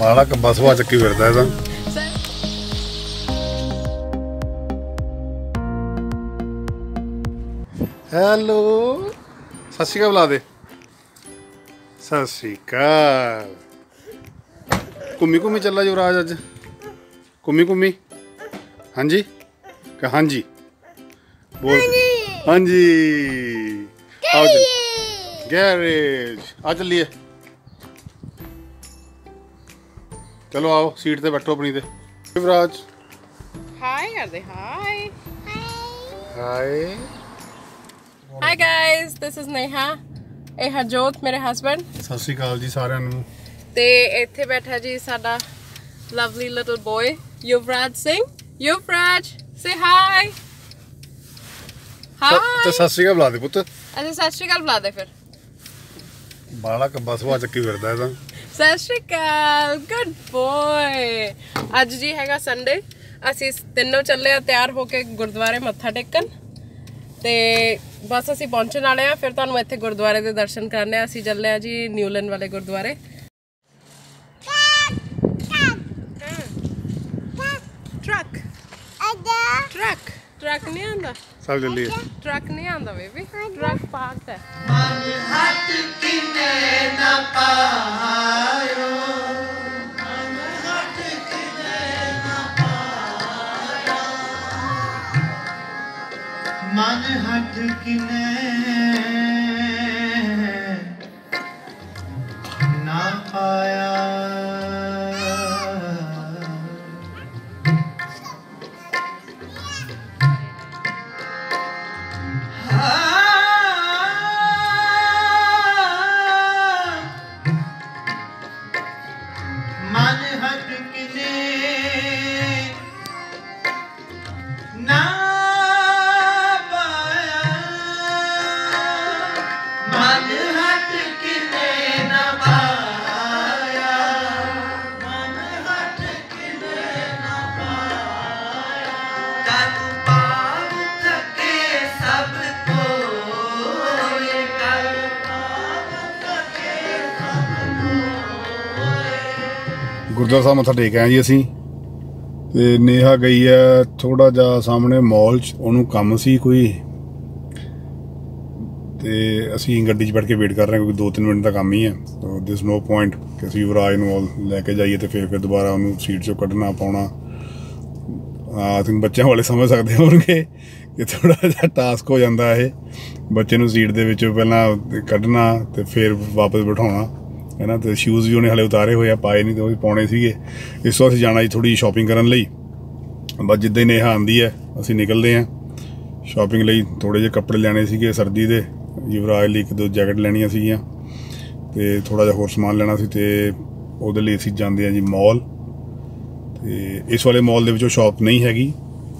ਬਾਲਾ ਕੰਬਾ ਸੁਆ ਚੱਕੀ ਫਿਰਦਾ ਇਹਦਾ। ਹੈਲੋ ਸਤਿ ਸ਼੍ਰੀ ਅਕਾਲ ਬੁਲਾ ਦੇ ਸਤਿ ਸ਼੍ਰੀ ਅਕਾਲ। ਕੁੰਮੀ ਕੁੰਮੀ ਚੱਲਾ ਯੁਵਰਾਜ ਅੱਜ। ਕੁੰਮੀ ਕੁੰਮੀ ਹਾਂਜੀ? ਕਿ ਹਾਂਜੀ? ਬੋਲ। ਹਾਂਜੀ। ਆਓ ਜੀ। ਗੈਰੇਜ। ਆ ਚੱਲੀਏ। ਚਲੋ ਆਓ ਸੀਟ ਤੇ ਬੈਠੋ ਆਪਣੀ ਤੇ। ਯੁਵਰਾਜ। ਹਾਈ ਕਰਦੇ hi hi hi guys this is Neha ਇਹ ਹਰਜੋਤ ਮੇਰੇ ਹਸਬੰਡ ਸਤਿ ਸ਼੍ਰੀ ਅਕਾਲ ਜੀ ਸਾਰਿਆਂ ਨੂੰ। ਤੇ ਇੱਥੇ ਬੈਠਾ ਜੀ ਸਾਡਾ lovely little boy Yuvraj Singh. Yuvraj ਸੇ ਹਾਈ ਤੇ ਸਤਿ ਸ਼੍ਰੀ ਅਕਾਲ ਬੁਲਾ ਦੇ ਪੁੱਤ। ਅੱਛਾ ਸਤਿ ਸ਼੍ਰੀ ਅਕਾਲ ਬੁਲਾ ਦੇ ਫਿਰ। ਬਾਲਾ ਕੰਬਾ ਸੁਆ ਚੱਕੀ ਫਿਰਦਾ ਇਹਦਾ ਸਤਿ ਸ਼੍ਰੀ ਅਕਾਲ ਗੁੱਡ ਬॉय ਅੱਜ ਜੀ ਹੈਗਾ ਸੰਡੇ ਅਸੀਂ ਤਿੰਨੋਂ ਚੱਲੇ ਆ ਤਿਆਰ ਹੋ ਕੇ ਗੁਰਦੁਆਰੇ ਮੱਥਾ ਟੇਕਣ। ਤੇ ਬਸ ਅਸੀਂ ਪਹੁੰਚਣ ਵਾਲੇ ਆ ਫਿਰ ਤੁਹਾਨੂੰ ਇੱਥੇ ਗੁਰਦੁਆਰੇ ਦੇ ਦਰਸ਼ਨ ਕਰਨੇ ਆ। ਅਸੀਂ ਚੱਲੇ ਆ ਜੀ ਨਿਊਲਨ ਵਾਲੇ ਗੁਰਦੁਆਰੇ। ਟਰੱਕ ਨਹੀਂ ਆਂਦਾ ਚੱਲ ਚੱਲੀਏ। ਟਰੱਕ ਨਹੀਂ ਆਂਦਾ ਬੇਬੀ ਟਰੱਕ ਪਾਰਕਡ ਹੈ। ਮਨ ਹਟ ਕਿਨੇ ਨਾ ਗੁਰਦੁਆਰਾ ਸਾਹਿਬ ਮੱਥਾ ਟੇਕ ਆਏ ਜੀ ਅਸੀਂ। ਤੇ ਨੇਹਾ ਗਈ ਹੈ ਥੋੜਾ ਜਿਹਾ ਸਾਹਮਣੇ ਮਾਲ 'ਚ, ਉਹਨੂੰ ਕੰਮ ਸੀ ਕੋਈ। ਤੇ ਅਸੀਂ ਗੱਡੀ 'ਚ ਬੈਠ ਕੇ ਵੇਟ ਕਰ ਰਹੇ ਹਾਂ, ਕਿਉਂਕਿ 2-3 ਮਿੰਟ ਦਾ ਕੰਮ ਹੀ ਹੈ ਸੋ ਦਿਸ ਨੋ ਪੁਆਇੰਟ ਕਿ ਅਸੀਂ ਯੁਵਰਾਜ ਨੂੰ all ਲੈ ਕੇ ਜਾਈਏ ਤੇ ਫਿਰ ਫਿਰ ਦੁਬਾਰਾ ਉਹਨੂੰ ਸੀਟ 'ਚੋਂ ਕੱਢਣਾ, ਪਾਉਣਾ। ਆ ਥਿੰਕ ਬੱਚਿਆਂ ਵਾਲੇ ਸਮਝ ਸਕਦੇ ਹੋਣਗੇ ਕਿ ਥੋੜਾ ਜਿਹਾ ਟਾਸਕ ਹੋ ਜਾਂਦਾ ਇਹ। ਬੱਚੇ ਨੂੰ ਸੀਟ ਦੇ ਵਿੱਚੋਂ ਪਹਿਲਾਂ ਕੱਢਣਾ ਤੇ ਫਿਰ ਵਾਪਸ ਬਿਠਾਉਣਾ। ਹੈ ਨਾ ਤੇ ਸ਼ੂਜ਼ ਵੀ ਉਹਨੇ ਹਲੇ ਉਤਾਰੇ ਹੋਏ ਆ ਪਾਏ ਨਹੀਂ ਤੇ ਉਹ ਵੀ ਪਾਉਣੇ ਸੀਗੇ। ਇਸ ਤੋਂ ਅਸੀਂ ਜਾਣਾ ਜੀ ਥੋੜੀ ਸ਼ਾਪਿੰਗ ਕਰਨ ਲਈ। ਬਸ ਜਿੱਦਾਂ ਹੀ ਨੇਹਾ ਆਂਦੀ ਹੈ ਅਸੀਂ ਨਿਕਲਦੇ ਹਾਂ। ਸ਼ਾਪਿੰਗ ਲਈ ਥੋੜੇ ਜਿਹੇ ਕੱਪੜੇ ਲੈਣੇ ਸੀਗੇ ਸਰਦੀ ਦੇ ਯੁਵਰਾਜ ਲਈ ਇੱਕ ਦੋ ਜੈਕਟ ਲੈਣੀਆਂ ਸੀਗੀਆਂ। ਤੇ ਥੋੜਾ ਜਿਹਾ ਹੋਰ ਸਮਾਨ ਲੈਣਾ ਸੀ ਤੇ ਉਹਦੇ ਲਈ ਅਸੀਂ ਜਾਂਦੇ ਹਾਂ ਜੀ ਮਾਲ ਤੇ ਇਸ ਵਾਲੇ ਮਾਲ ਦੇ ਵਿੱਚੋਂ ਸ਼ਾਪ ਨਹੀਂ ਹੈਗੀ।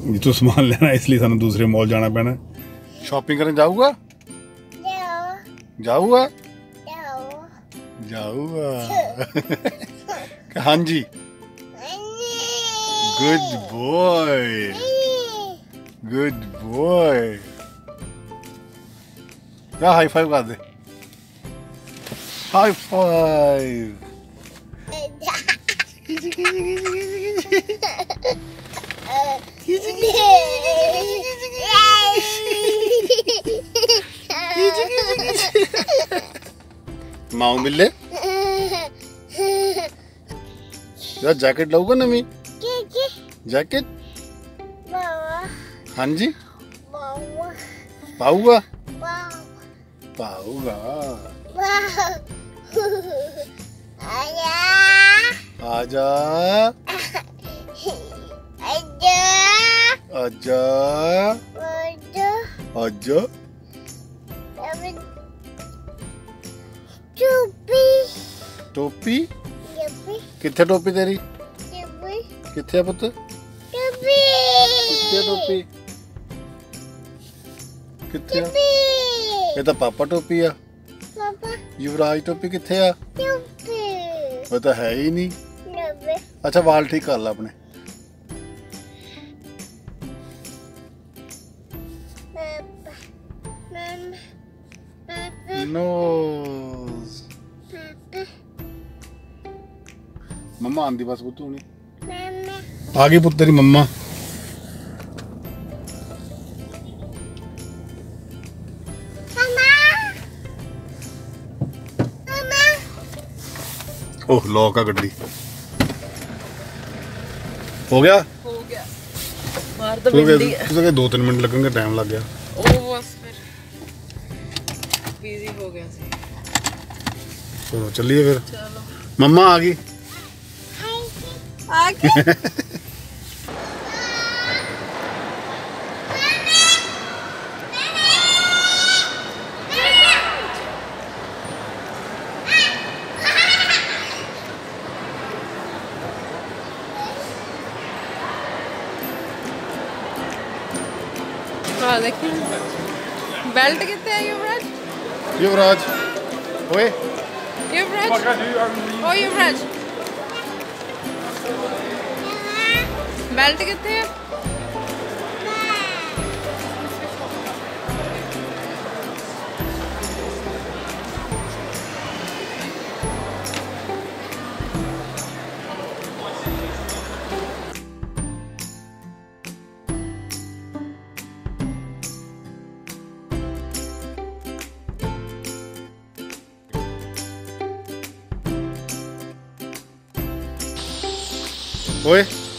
ਜਿੱਥੋਂ ਸਮਾਨ ਲੈਣਾ ਇਸ ਲਈ ਸਾਨੂੰ ਦੂਸਰੇ ਮਾਲ ਜਾਣਾ ਪੈਣਾ। ਸ਼ਾਪਿੰਗ ਕਰਨ ਜਾਊਗਾ? ਜਾਊਗਾ? ਜਾਊਗਾ ਕਿ ਹਾਂਜੀ ਗੁੱਡ ਬੋਏ ਗੁੱਡ ਬੋਏ ਯਾ ਹਾਈ ਫਾਈਵ ਕਰ ਦੇ ਹਾਈ ਫਾਈਵ ਮਾਉ ਮਿਲੇ ਯਾ ਜੈਕਟ ਲਊਗਾ ਨਵੀਂ? ਜੈਕਟ ਹਾਂਜੀ? ਪਾਊਗਾ? ਪਾਊਗਾ। ਆ ਜਾ। ਆਜਾ ਆਜਾ ਟੋਪੀ? ਕਿੱਥੇ ਟੋਪੀ ਤੇਰੀ? ਕਿੱਥੇ ਆ ਪੁੱਤ? ਕਿੱਥੇ ਆ ਟੋਪੀ? ਕਿੱਥੇ ਆ? ਇਹ ਤਾਂ ਪਾਪਾ ਟੋਪੀ ਆ। ਯੁਵਰਾਜ ਟੋਪੀ ਕਿੱਥੇ ਆ? ਉਹ ਤਾਂ ਹੈ ਹੀ ਨਹੀਂ। ਅੱਛਾ ਵਾਲ ਠੀਕ ਕਰ ਲੈ ਆਪਣੇ। ਨੋਜ਼ ਮੰਮਾ ਆਂਦੀ ਬਸ ਪੁੱਤ ਹੁਣੀ। ਆ ਗਈ ਪੁੱਤ ਤੇਰੀ ਮੰਮਾ। ਓਹ ਲੋਕ ਆ ਗੱਡੀ। ਹੋ ਗਿਆ? ਹੋ ਗਿਆ। ਬਾਹਰ ਤਾਂ ਬਿੰਦੀ ਕਿ ਤੂੰ ਕਿ 2-3 ਮਿੰਟ ਲੱਗਣਗੇ ਟਾਈਮ ਲੱਗ ਗਿਆ। ਉਹ ਬਸ ਫਿਰ। ਬਿਜ਼ੀ ਹੋ ਗਿਆ ਸੀ। ਚਲੋ ਚੱਲੀਏ ਫਿਰ। ਚਲੋ। ਮੰਮਾ ਆ ਗਈ। ਆ ਕੇ ਆ ਦੇਖੀ ਬੈਲਟ ਕਿੱਥੇ ਹੈ ਯੁਵਰਾਜ ਯੁਵਰਾਜ ਓਏ ਯੁਵਰਾਜ ਓ ਯੁਵਰਾਜ ਬੈਲਟ ਕਿੱਥੇ ਹੈ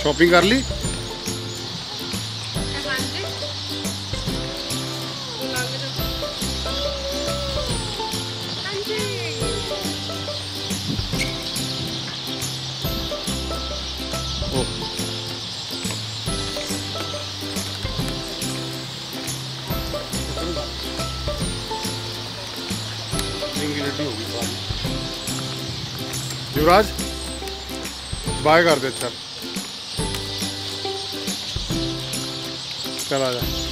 ਓਏ ਸ਼ਾਪਿੰਗ ਕਰ ਲਈ ਹਾਂਜੀ ਲੰਘ ਜਾ ਹਾਂਜੀ चला जाए